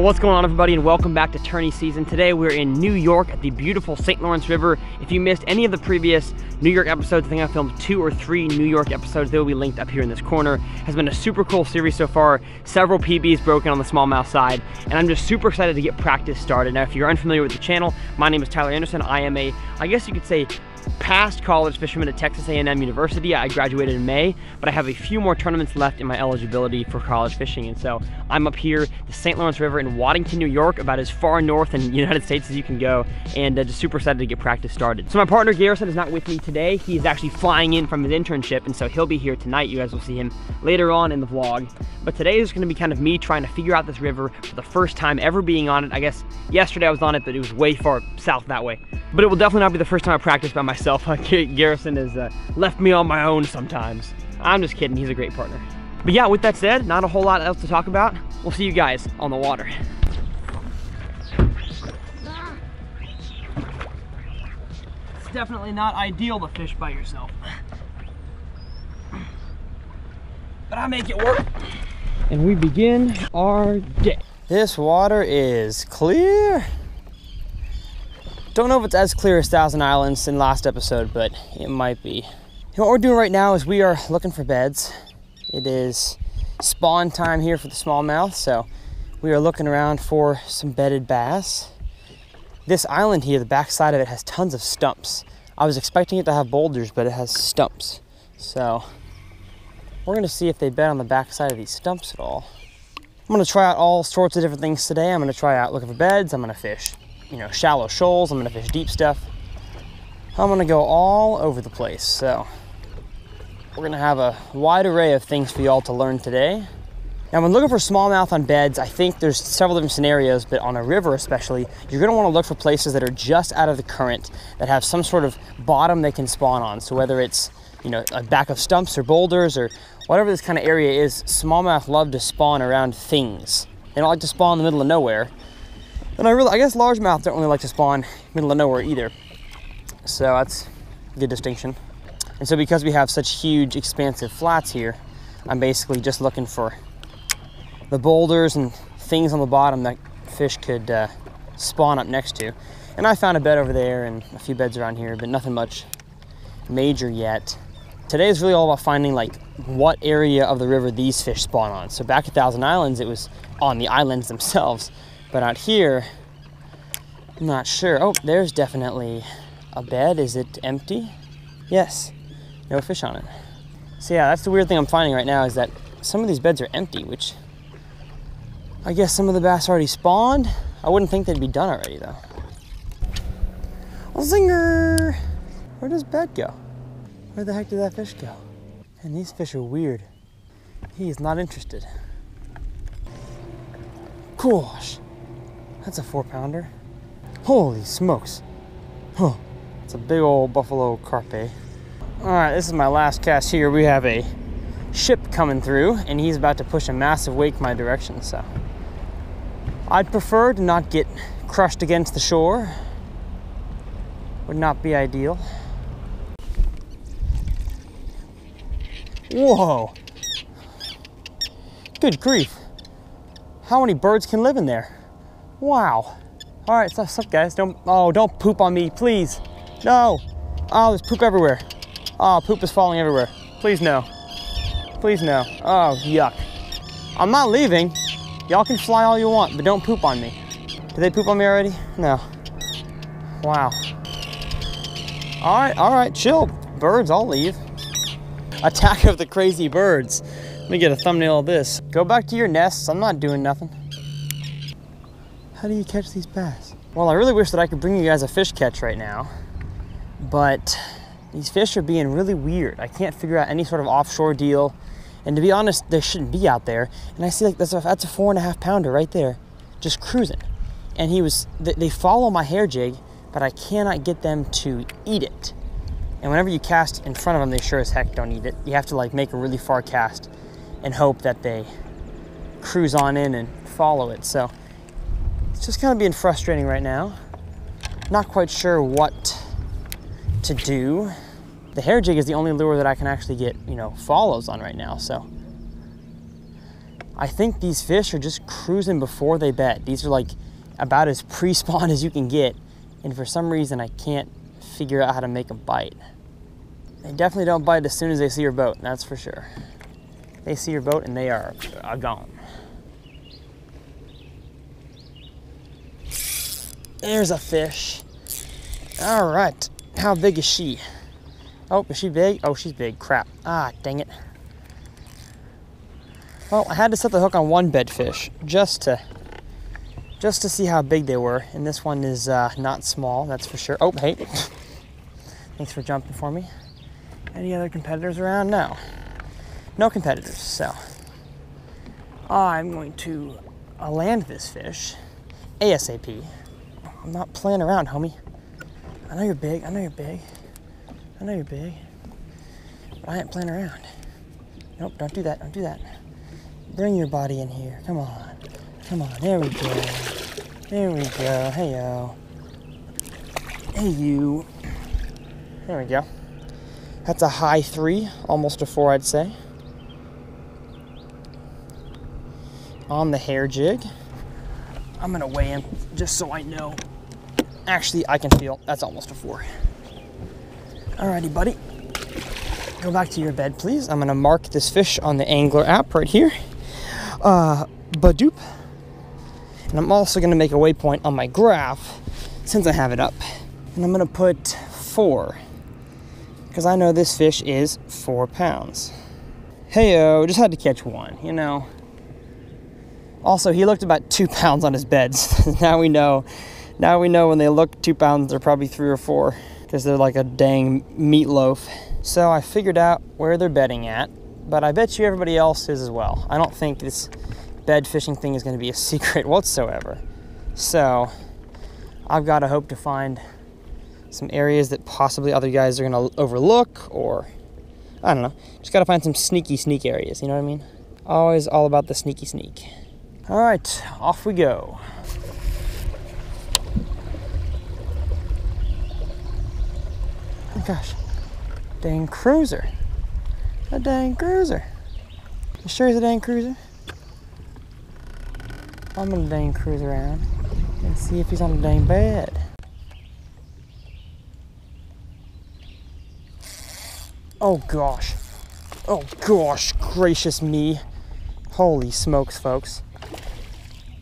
Well, what's going on everybody and welcome back to tourney season. Today we're in New York at the beautiful St. Lawrence River. If you missed any of the previous New York episodes, I think I filmed two or three New York episodes. They will be linked up here in this corner. Has been a super cool series so far. Several PBs broken on the smallmouth side and I'm just super excited to get practice started. Now, if you're unfamiliar with the channel, my name is Tyler Anderson. I am a, I guess you could say, past college fisherman at Texas A&M University. I graduated in May, but I have a few more tournaments left in my eligibility for college fishing. And so I'm up here, the St. Lawrence River in Waddington, New York, about as far north in the United States as you can go, and uh, just super excited to get practice started. So my partner Garrison is not with me today. He's actually flying in from his internship, and so he'll be here tonight. You guys will see him later on in the vlog. But today is gonna be kind of me trying to figure out this river for the first time ever being on it. I guess yesterday I was on it, but it was way far south that way. But it will definitely not be the first time I practice by myself. Garrison has uh, left me on my own sometimes. I'm just kidding, he's a great partner. But yeah, with that said, not a whole lot else to talk about. We'll see you guys on the water. It's definitely not ideal to fish by yourself. But I make it work. And we begin our day. This water is clear. Don't know if it's as clear as Thousand Islands in last episode, but it might be. what we're doing right now is we are looking for beds. It is spawn time here for the smallmouth, so we are looking around for some bedded bass. This island here, the back side of it has tons of stumps. I was expecting it to have boulders, but it has stumps. So we're gonna see if they bed on the back side of these stumps at all. I'm gonna try out all sorts of different things today. I'm gonna try out looking for beds, I'm gonna fish you know, shallow shoals. I'm gonna fish deep stuff. I'm gonna go all over the place. So we're gonna have a wide array of things for y'all to learn today. Now, when looking for smallmouth on beds, I think there's several different scenarios, but on a river especially, you're gonna wanna look for places that are just out of the current, that have some sort of bottom they can spawn on. So whether it's, you know, a back of stumps or boulders or whatever this kind of area is, smallmouth love to spawn around things. They don't like to spawn in the middle of nowhere. And I really, I guess largemouth don't really like to spawn middle of nowhere either. So that's a good distinction. And so because we have such huge expansive flats here, I'm basically just looking for the boulders and things on the bottom that fish could uh, spawn up next to. And I found a bed over there and a few beds around here, but nothing much major yet. Today is really all about finding like what area of the river these fish spawn on. So back at Thousand Islands, it was on the islands themselves. But out here, I'm not sure. Oh, there's definitely a bed. Is it empty? Yes, no fish on it. So yeah, that's the weird thing I'm finding right now is that some of these beds are empty, which I guess some of the bass already spawned. I wouldn't think they'd be done already though. Well, zinger! Where does bed go? Where the heck did that fish go? And these fish are weird. He is not interested. Gosh. That's a four pounder. Holy smokes. Huh. It's a big old buffalo carp. All right, this is my last cast here. We have a ship coming through and he's about to push a massive wake my direction, so. I'd prefer to not get crushed against the shore. Would not be ideal. Whoa. Good grief. How many birds can live in there? Wow. All right, what's up guys? Don't, oh, don't poop on me, please. No. Oh, there's poop everywhere. Oh, poop is falling everywhere. Please no. Please no. Oh, yuck. I'm not leaving. Y'all can fly all you want, but don't poop on me. Did they poop on me already? No. Wow. All right, all right, chill. Birds, I'll leave. Attack of the crazy birds. Let me get a thumbnail of this. Go back to your nests. I'm not doing nothing. How do you catch these bass? Well, I really wish that I could bring you guys a fish catch right now, but these fish are being really weird. I can't figure out any sort of offshore deal. And to be honest, they shouldn't be out there. And I see like that's a, that's a four and a half pounder right there, just cruising. And he was, they follow my hair jig, but I cannot get them to eat it. And whenever you cast in front of them, they sure as heck don't eat it. You have to like make a really far cast and hope that they cruise on in and follow it. So it's just kind of being frustrating right now. Not quite sure what to do. The hair jig is the only lure that I can actually get, you know, follows on right now, so. I think these fish are just cruising before they bed. These are like about as pre-spawn as you can get. And for some reason, I can't figure out how to make them bite. They definitely don't bite as soon as they see your boat, that's for sure. They see your boat and they are uh, gone. There's a fish. All right, how big is she? Oh, is she big? Oh, she's big, crap. Ah, dang it. Well, I had to set the hook on one bed fish just to just to see how big they were. And this one is uh, not small, that's for sure. Oh, hey. Thanks for jumping for me. Any other competitors around? No. No competitors, so. I'm going to land this fish ASAP. I'm not playing around, homie. I know you're big, I know you're big. I know you're big. But I ain't playing around. Nope, don't do that, don't do that. Bring your body in here, come on. Come on, there we go. There we go, hey yo. Hey you. There we go. That's a high three, almost a four, I'd say. On the hair jig. I'm gonna weigh him just so I know. Actually, I can feel that's almost a four. Alrighty, buddy. Go back to your bed, please. I'm gonna mark this fish on the ANGLR app right here. Uh, Badoop. And I'm also gonna make a waypoint on my graph since I have it up. And I'm gonna put four because I know this fish is four pounds. Heyo, just had to catch one, you know. Also, he looked about two pounds on his beds. now we know. Now we know when they look two pounds, they're probably three or four because they're like a dang meatloaf. So I figured out where they're bedding at, but I bet you everybody else is as well. I don't think this bed fishing thing is going to be a secret whatsoever. So I've got to hope to find some areas that possibly other guys are going to overlook or I don't know. Just got to find some sneaky sneak areas, you know what I mean? Always all about the sneaky sneak. All right, off we go. Oh gosh, dang cruiser. A dang cruiser. You sure he's a dang cruiser? I'm gonna dang cruise around and see if he's on the dang bed. Oh gosh. Oh gosh, gracious me. Holy smokes, folks.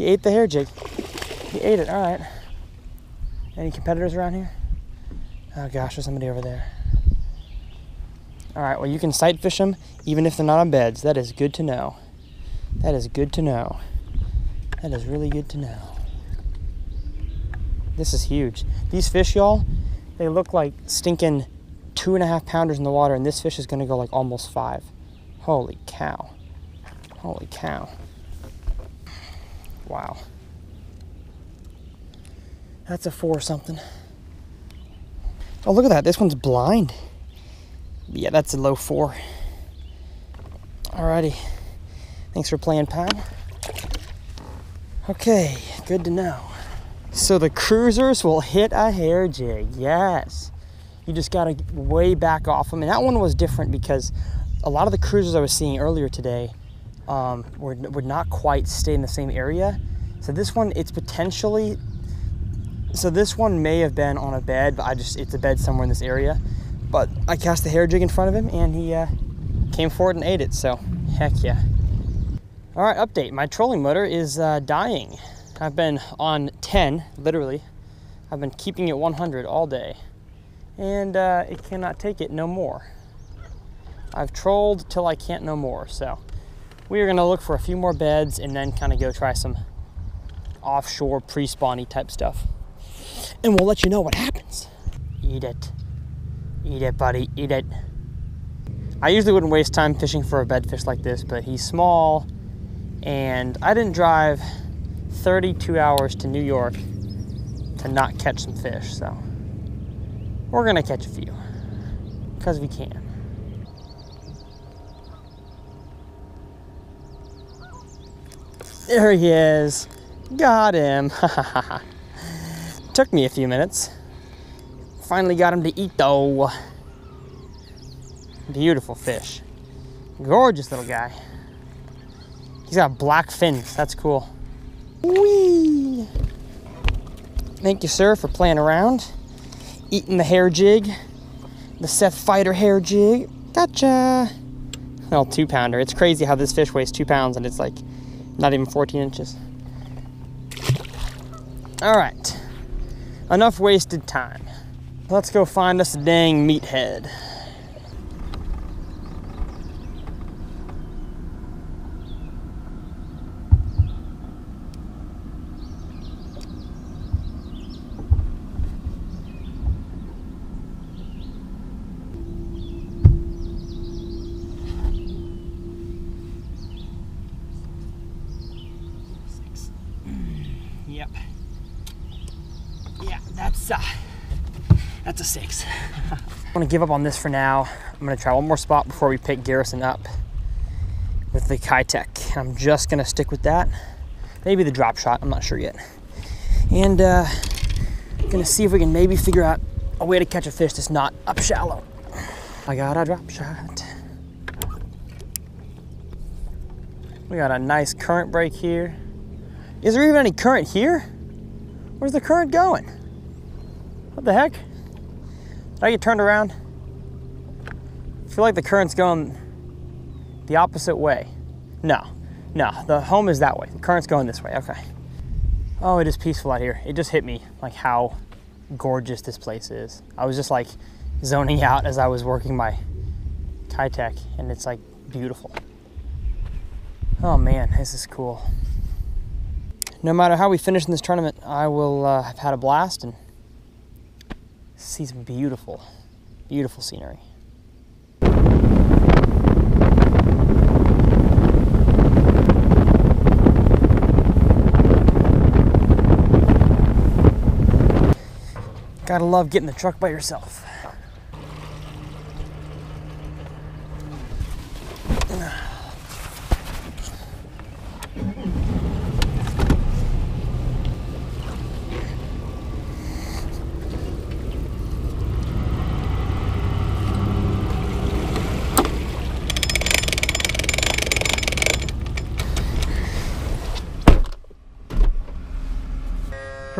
He ate the hair jig. He ate it, all right. Any competitors around here? Oh gosh, there's somebody over there. All right, well, you can sight fish them even if they're not on beds. That is good to know. That is good to know. That is really good to know. This is huge. These fish, y'all, they look like stinking two and a half pounders in the water, and this fish is gonna go like almost five. Holy cow. Holy cow. Wow. That's a four something. Oh, look at that. This one's blind. Yeah, that's a low four. Alrighty. Thanks for playing, Pam. Okay, good to know. So the cruisers will hit a hair jig. Yes you just got to way back off them. And that one was different because a lot of the cruisers I was seeing earlier today um, were, would not quite stay in the same area. So this one, it's potentially, so this one may have been on a bed, but I just, it's a bed somewhere in this area. But I cast the hair jig in front of him and he uh, came forward and ate it. So heck yeah. All right, update. My trolling motor is uh, dying. I've been on 10, literally. I've been keeping it 100 all day and uh, it cannot take it no more. I've trolled till I can't no more. So we are gonna look for a few more beds and then kind of go try some offshore pre-spawny type stuff. And we'll let you know what happens. Eat it. Eat it, buddy, eat it. I usually wouldn't waste time fishing for a bedfish like this, but he's small and I didn't drive 32 hours to New York to not catch some fish, so we're gonna catch a few because we can. There he is. Got him. Took me a few minutes. Finally got him to eat though. Beautiful fish. Gorgeous little guy. He's got black fins. That's cool. Whee! Thank you, sir, for playing around. Eating the hair jig. The Seth Fighter hair jig. Gotcha. Well, two pounder. It's crazy how this fish weighs two pounds and it's like not even 14 inches. All right. Enough wasted time. Let's go find us a dang meathead. That's a six. I'm gonna give up on this for now. I'm gonna try one more spot before we pick Garrison up with the Keitech. I'm just gonna stick with that. Maybe the drop shot, I'm not sure yet. And uh, gonna see if we can maybe figure out a way to catch a fish that's not up shallow. I got a drop shot. We got a nice current break here. Is there even any current here? Where's the current going? What the heck? Did I get turned around? I feel like the current's going the opposite way. No, no, the home is that way. The current's going this way, okay. Oh, it is peaceful out here. It just hit me like how gorgeous this place is. I was just like zoning out as I was working my Keitech and it's like beautiful. Oh man, this is cool no matter how we finish in this tournament, I will uh, have had a blast and see some beautiful, beautiful scenery. Gotta love getting the truck by yourself.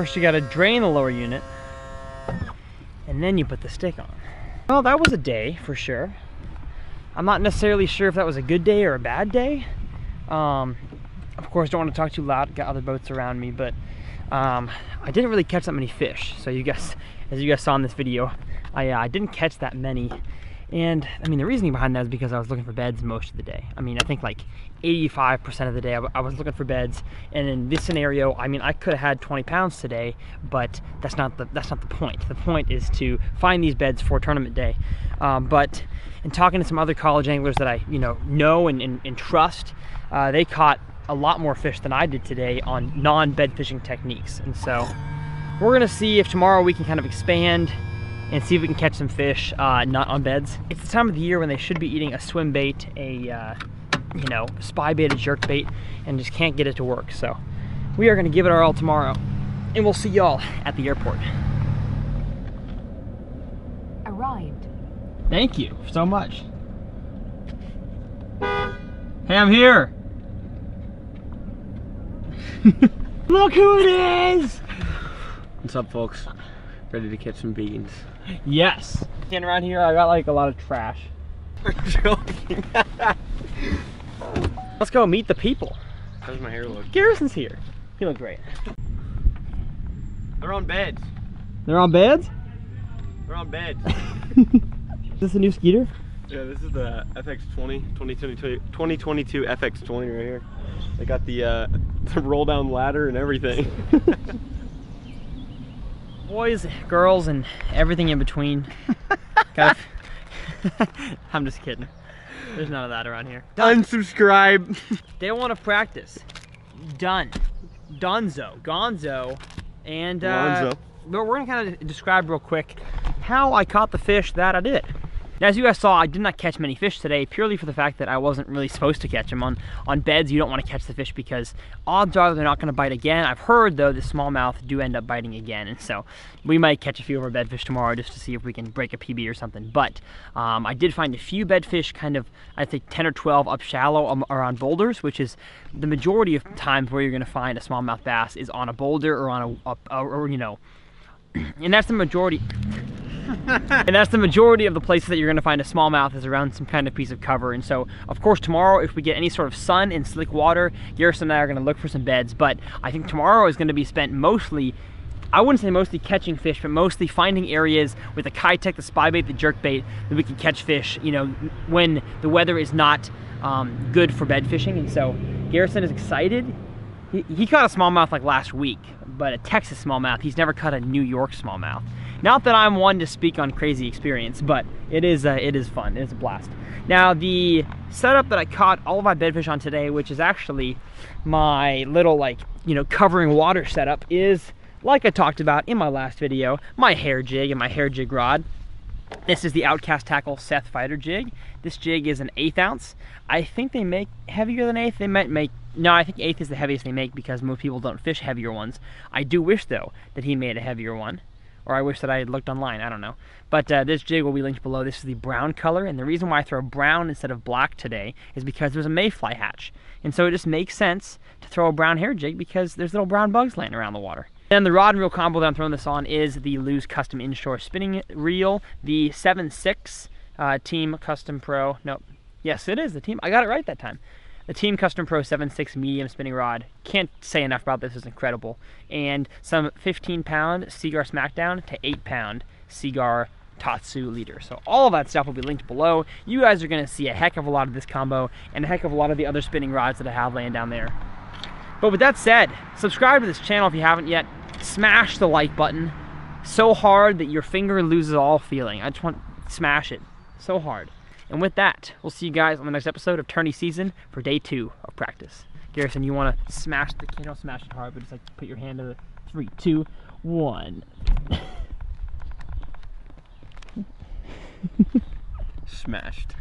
First you gotta drain the lower unit and then you put the stick on. Well, that was a day for sure. I'm not necessarily sure if that was a good day or a bad day. Um, of course, don't want to talk too loud, got other boats around me, but um, I didn't really catch that many fish. So you guys, as you guys saw in this video, I, uh, I didn't catch that many and I mean, the reasoning behind that is because I was looking for beds most of the day. I mean, I think like 85% of the day I, was looking for beds. And in this scenario, I mean, I could have had 20 pounds today, but that's not the that's not the point. The point is to find these beds for tournament day. Um, but in talking to some other college anglers that I, you know, know and, and, and trust, uh, they caught a lot more fish than I did today on non-bed fishing techniques. And so we're gonna see if tomorrow we can kind of expand and see if we can catch some fish uh, not on beds. It's the time of the year when they should be eating a swim bait, a uh, you know, spy bait, a jerk bait, and just can't get it to work. So we are gonna give it our all tomorrow, and we'll see y'all at the airport. Arrived. Thank you so much. Hey, I'm here. Look who it is! What's up, folks? Ready to catch some beans. Yes. And around here, I got like a lot of trash. I'm joking. Let's go meet the people. How's my hair look? Garrison's here. He looked great. They're on beds. They're on beds? They're on beds. is this a new Skeeter? Yeah, this is the FX20, 2022, 2022 FX20 right here. They got the, uh, the roll down ladder and everything. boys, girls, and everything in between. I'm just kidding. There's none of that around here. Done. Unsubscribe. they want to practice. Done. Donzo. Gonzo. And uh, but we're gonna kind of describe real quick how I caught the fish that I did. Now, as you guys saw, I did not catch many fish today purely for the fact that I wasn't really supposed to catch them. On, on beds, you don't want to catch the fish because odds are they're not going to bite again. I've heard, though, the smallmouth do end up biting again, and so we might catch a few of our bedfish tomorrow just to see if we can break a PB or something. But um, I did find a few bedfish kind of, I think 10 or 12 up shallow um, around boulders, which is the majority of times where you're going to find a smallmouth bass is on a boulder or on a, a, a or, you know, and that's the majority and that's the majority of the places that you're gonna find a smallmouth is around some kind of piece of cover. And so, of course, tomorrow, if we get any sort of sun and slick water, Garrison and I are gonna look for some beds. But I think tomorrow is gonna be spent mostly I wouldn't say mostly catching fish, but mostly finding areas with the Keitech, the spy bait, the jerk bait that we can catch fish, you know, when the weather is not um, good for bed fishing. And so Garrison is excited. He, he caught a smallmouth like last week, but a Texas smallmouth. He's never caught a New York smallmouth. Not that I'm one to speak on crazy experience, but it is uh, it is fun. It's a blast. Now the setup that I caught all of my bedfish on today, which is actually my little like you know covering water setup, is like I talked about in my last video, my hair jig and my hair jig rod. This is the Outkast Tackle Seth Fighter jig. This jig is an eighth ounce. I think they make heavier than eighth. They might make, no, I think eighth is the heaviest they make because most people don't fish heavier ones. I do wish though that he made a heavier one or I wish that I had looked online, I don't know. But uh, this jig will be linked below. This is the brown color, and the reason why I throw brown instead of black today is because there's a mayfly hatch. And so it just makes sense to throw a brown hair jig because there's little brown bugs laying around the water. Then the rod and reel combo that I'm throwing this on is the Lew's Custom Inshore Spinning Reel, the 7.6 uh, Team Custom Pro. Nope. Yes, it is the team. I got it right that time. The Team Custom Pro 7.6 medium spinning rod. Can't say enough about this. It's incredible. And some 15 pound Seaguar Smackdown to 8 pound Seaguar Tatsu leader. So all of that stuff will be linked below. You guys are going to see a heck of a lot of this combo and a heck of a lot of the other spinning rods that I have laying down there. But with that said, subscribe to this channel if you haven't yet. Smash the like button so hard that your finger loses all feeling. I just want to smash it so hard. And with that, we'll see you guys on the next episode of Tourney Season for day two of practice. Garrison, you want to smash the, you don't smash it hard, but just like put your hand to the three, two, one. Smashed.